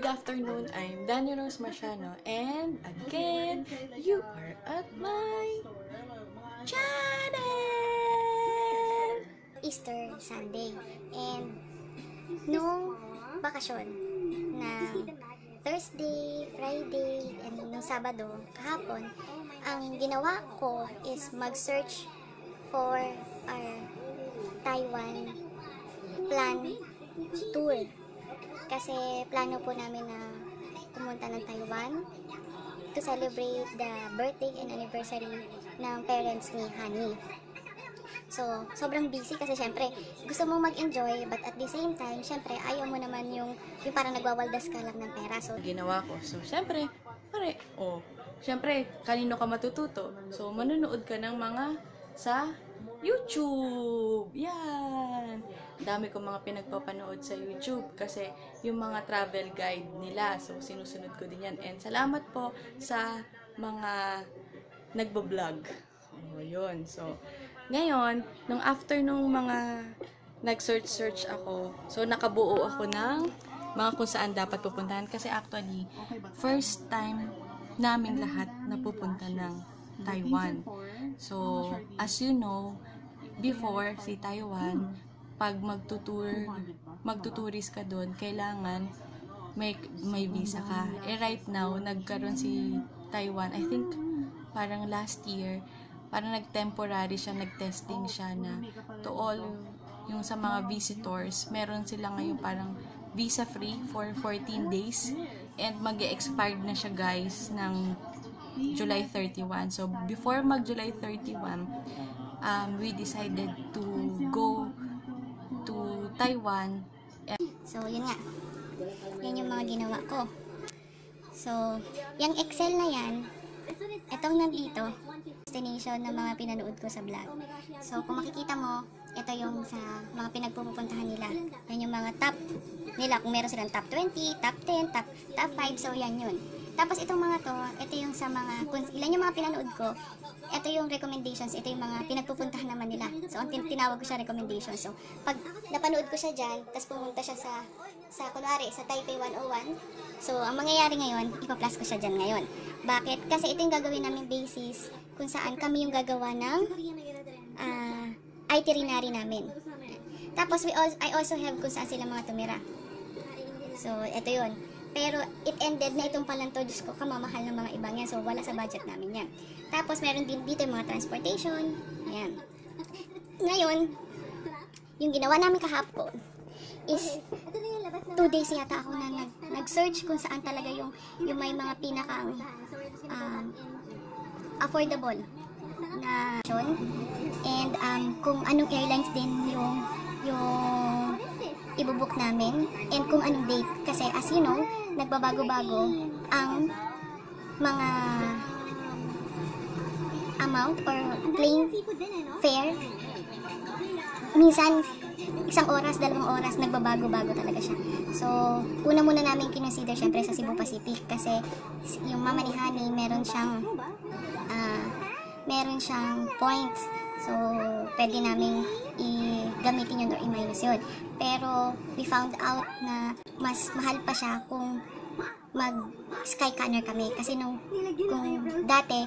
Good afternoon, I'm Dani Rose Marciano and again, you are at my channel! Easter Sunday. And nung bakasyon na Thursday, Friday, and nung Sabado, kahapon, ang ginawa ko is mag-search for our Taiwan plan tour. Kasi plano po namin na pumunta ng Taiwan to celebrate the birthday and anniversary ng parents ni Honey. So, sobrang busy kasi syempre, gusto mo mag-enjoy, but at the same time, syempre, ayaw mo naman yung, yung parang nagwawaldas ka lang ng pera. So, Ginawa ko. So, syempre, pare, oh, syempre, kanino ka matututo? So, manonood ka ng mga sa YouTube. Yan. Dami ko mga pinagpapanood sa YouTube kasi yung mga travel guide nila. So, sinusunod ko din yan. And salamat po sa mga nagbo-vlog. Oh, yun. So, ngayon, nung after nung mga nag-search-search ako, so nakabuo ako ng mga kung saan dapat pupuntahan. Kasi actually, first time namin lahat na pupunta ng Taiwan. So, as you know, before si Taiwan, pag magtutour, magtuturist ka doon, kailangan may, may visa ka. Eh right now, nagkaroon si Taiwan, I think parang last year, parang nag-temporary siya, nag-testing siya na to all yung sa mga visitors, meron sila ngayon parang visa free for 14 days and mag expired na siya guys ng July 31. So, before mag July 31, um, we decided to go Taiwan. so yun nga. Yan yung mga ginawa ko. So, yung Excel na yan, etong nandito, destination ng mga pinanood ko sa vlog. So, kung makikita mo, ito yung sa mga pinagpupuntahan nila. Yan yung mga top nila. Kung meron silang top 20, top 10, top, top 5, so yan yun. Tapos itong mga to, ito yung sa mga, kung ilan yung mga pinanood ko, ito yung recommendations, ito yung mga pinagpupuntahan naman nila. So, ang tin- tinawag ko siya recommendations. So, pag napanood ko siya dyan, tapos pumunta siya sa, sa kunwari, sa Taipei 101, so, ang mangyayari ngayon, ipa-plus ko siya dyan ngayon. Bakit? Kasi ito yung gagawin namin basis kung saan kami yung gagawa ng ah, itinerary namin. Tapos, we also, I also have kung saan sila mga tumira. So, ito yun. Pero, it ended na itong palang to, Diyos ko, kamamahal ng mga ibang yan. So, wala sa budget namin yan. Tapos, meron din dito yung mga transportation. Ayan. Ngayon, yung ginawa namin kahapon is two days yata ako na nag, nag-search kung saan talaga yung, yung may mga pinakang um, affordable na. And um, kung anong airlines din yung yung ibubook namin and kung anong date. Kasi as you know, nagbabago-bago ang mga amount or plane fare. Minsan, isang oras, dalawang oras, nagbabago-bago talaga siya. So, una muna namin kinonsider syempre sa Cebu Pacific kasi yung mama ni Honey, meron siyang ah, meron siyang points. So, pwede namin i-gamitin yun or i-minus yun. Pero, we found out na mas mahal pa siya kung mag Skycanner kami. Kasi nung, kung dati,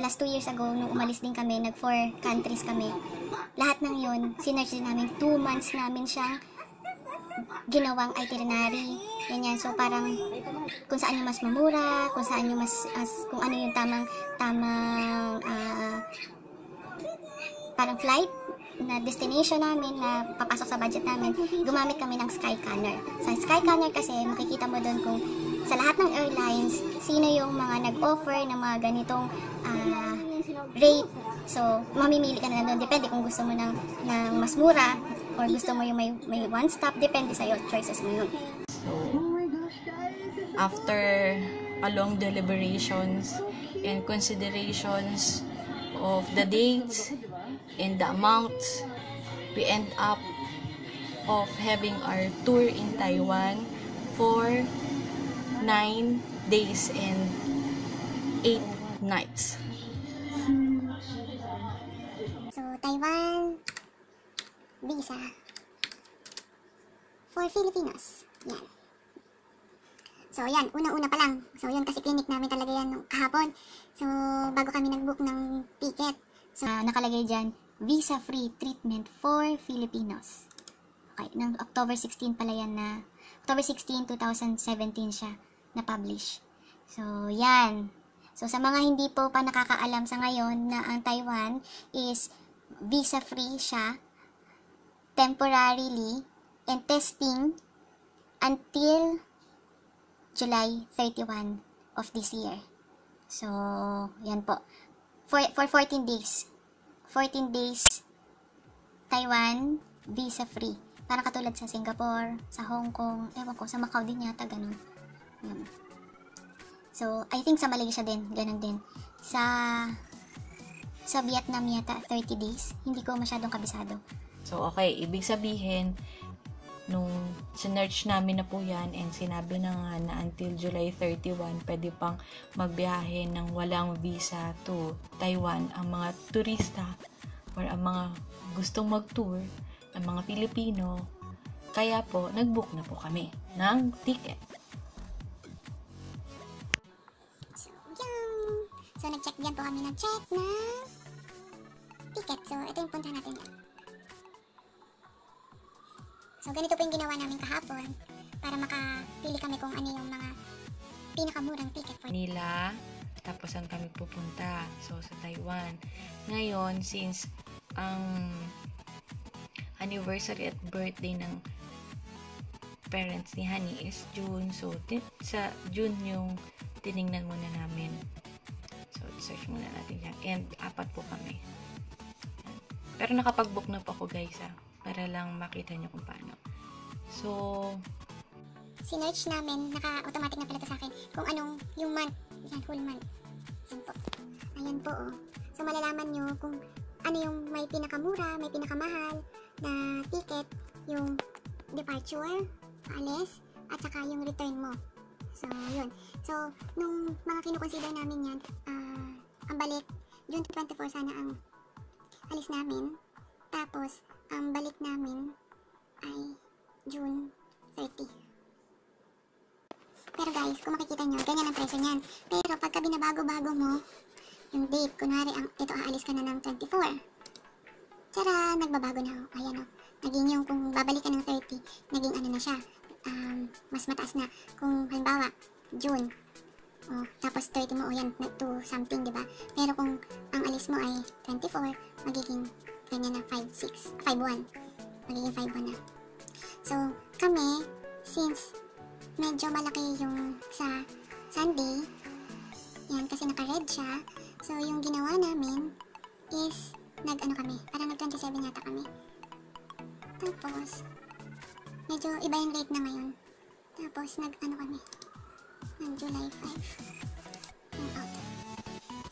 last two years ago, nung umalis din kami, nag four countries kami, lahat ng yun, sinerch din namin, two months namin siyang ginawang itinerary. Ganyan. So, parang kung saan yung mas mamura, kung saan yung mas, as, kung ano yung tamang, tamang, ah, parang flight na destination namin na papasok sa budget namin, gumamit kami ng Skycanner. Sa Skycanner kasi, makikita mo doon kung sa lahat ng airlines, sino yung mga nag-offer ng mga ganitong ah, rate. So, mamimili ka na lang doon. Depende kung gusto mo ng, ng mas mura or gusto mo yung may, may one stop. Depende sa'yo. Choices mo yun. So, after a long deliberations and considerations of the dates and the amounts, we end up of having our tour in Taiwan for 9 days and 8 nights. So, Taiwan visa for Filipinos. Yan. So, yan, unang-una pa lang. So, yun kasi clinic namin talaga yan nung kahapon. So, bago kami nag-book ng ticket. So, ah, nakalagay dyan, visa-free treatment for Filipinos. Okay, ng October 16 pala yan na, October 16, 2017 siya na-publish. So, yan. So, sa mga hindi po pa nakakaalam sa ngayon na ang Taiwan is visa-free siya temporarily and testing until July 31 of this year. So, yan po. For, for 14 days. 14 days Taiwan visa free. Parang katulad sa Singapore, sa Hong Kong, ewan ko, sa Macau din yata, ganun. Yan. So, I think sa Malaysia din, ganun din. Sa sa Vietnam yata, 30 days. Hindi ko masyadong kabisado. So, okay, ibig sabihin, nung sinerch namin na po yan and sinabi na nga na until July 31, pwede pang magbiyahe ng walang visa to Taiwan ang mga turista or ang mga gustong mag-tour, ang mga Pilipino. Kaya po, nag-book na po kami ng ticket. So, yan. Nag-check din po kami nag-check na ticket. So, ito yung punta natin. So, ganito po yung ginawa namin kahapon para makapili kami kung ano yung mga pinakamurang ticket for Manila, tapos saan kami pupunta? So, sa Taiwan. Ngayon, since ang anniversary at birthday ng parents ni Honey is June. So, sa June yung tiningnan muna namin. So, search muna natin yan. And, apat po kami. Pero nakapag-book na po ako guys ah. Para lang makita nyo kung paano. So, sinerch namin, naka-automatic na pala to sa akin, kung anong yung month. Yan, whole month. Yan po. Ayan po, oh. So, malalaman nyo kung ano yung may pinakamura, may pinakamahal na ticket, yung departure, alis, at saka yung return mo. So, yun. So, nung mga kinukonsider namin yan, ah, ang balik, June 24 sana ang alis namin. Tapos, ang balik namin ay June 30. Pero guys, kung makikita nyo, ganyan ang presyo niyan. Pero pagka binabago-bago mo, yung date, kunwari, ang, ito aalis ka na ng 24. Tara, nagbabago na. oh. Ayan o. Naging yung kung babalik ka ng 30, naging ano na siya. Um, mas mataas na. Kung halimbawa, June. Oh, tapos 30 mo, o yan, to something, di ba? Pero kung ang alis mo ay 24, magiging ganyan na 5-6, 5-1. Magiging 5-1 na. So, kami, since medyo malaki yung sa Sunday, yan, kasi naka-red siya. So, yung ginawa namin is, nag-ano kami, parang nag-27 yata kami. Tapos, medyo iba yung rate na ngayon. Tapos, nag-ano kami, ng July 5. Yung out.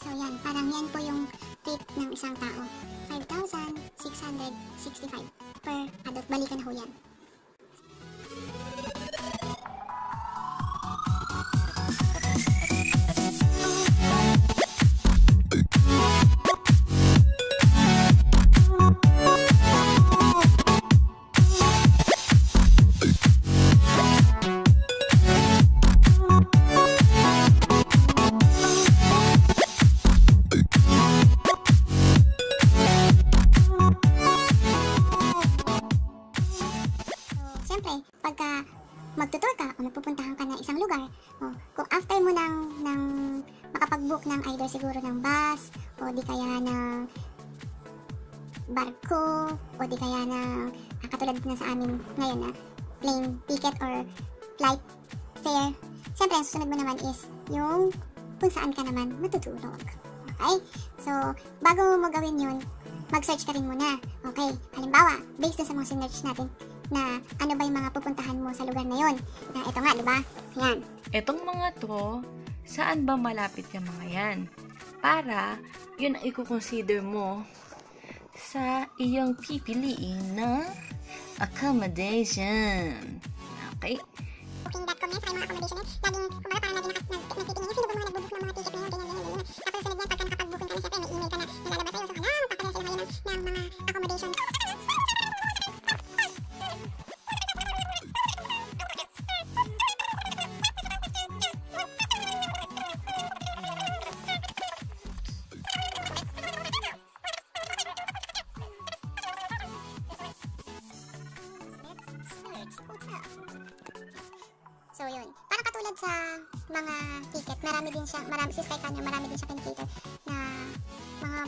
So, yan, parang yan po yung rate ng isang tao. 5,665 per adult. Balikan na ho yan. Ticket or flight fare, siyempre, ang susunod mo naman is yung kung saan ka naman matutulog. Okay? So, bago mo gawin yun, mag-search ka rin muna. Okay? Halimbawa, based sa mga sinearch natin, na ano ba yung mga pupuntahan mo sa lugar na yon. Na ito nga, di ba? Yan. Etong mga to, saan ba malapit yung mga yan? Para, yun ang i-consider mo sa iyong pipiliin na accommodation. Okay? Booking.com yan, sa mga accommodation yan. Laging, kumbaga parang lagi nakat, nag, nagtitingin, sino ba mga nagbubook ng mga ticket na yan, ganyan, ganyan, ganyan. Tapos sunod yan, pagka siya, marami, si Sky Canyon, marami din siya kinikater na mga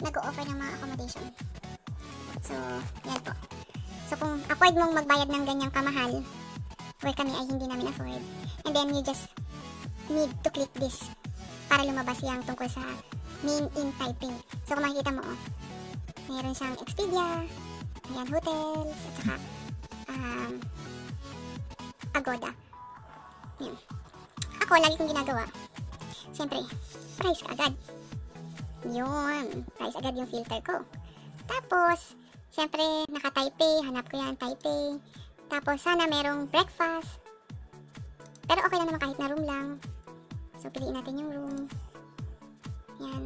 nag-o-offer ng mga accommodation. So, yan po. So, kung afford mong magbayad ng ganyang kamahal, where kami ay hindi namin afford, and then you just need to click this para lumabas yung tungkol sa main in Taipei. So, kung makikita mo, oh, mayroon siyang Expedia, ayan, hotels, at saka um, Agoda. Yan. Ako, lagi kong ginagawa. Siyempre, price agad. Yun. Price agad yung filter ko. Tapos, siyempre, naka-Taipei. Hanap ko yan, Taipei. Tapos, sana merong breakfast. Pero okay lang naman kahit na room lang. So, piliin natin yung room. Yan.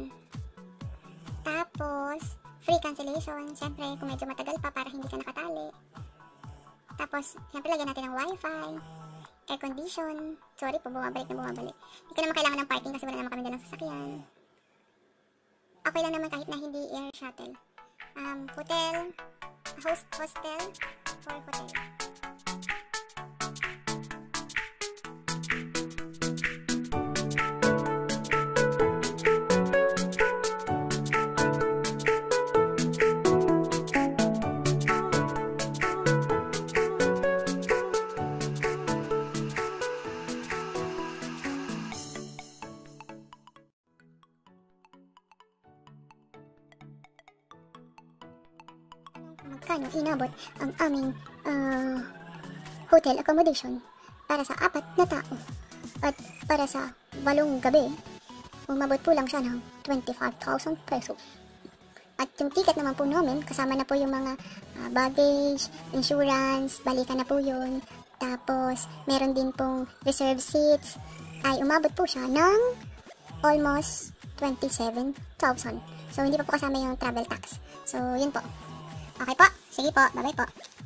Tapos, free cancellation. Siyempre, kung medyo matagal pa para hindi ka nakatali. Tapos, siyempre, lagyan natin ng wifi. Air condition. Sorry po, bumabalik na bumabalik. Hindi ko naman kailangan ng parking kasi wala naman kami dalang sasakyan. Okay lang naman kahit na hindi air shuttle. Um, hotel, host, hostel, or hotel. Magkano inabot ang aming ah, hotel accommodation para sa apat na tao. At para sa balong gabi, umabot po lang siya ng 25,000 pesos. At yung ticket naman po namin, kasama na po yung mga ah, baggage, insurance, balikan na po yun. Tapos, meron din pong reserve seats. Ay, umabot po siya ng almost 27,000. So, hindi pa po kasama yung travel tax. So, yun po. Okay po. Sige po. Bye-bye po.